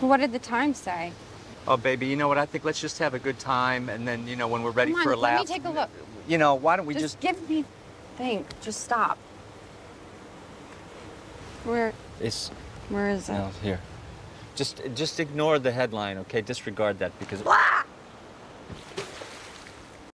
What did the Times say? Oh, baby, you know what? I think let's just have a good time, and then, you know, when we're ready Come on, for a let me take a look. You know, why don't we just, just? give me. Think. Just stop. Where? It's Where is it? no, here. Just, just ignore the headline, okay? Disregard that because.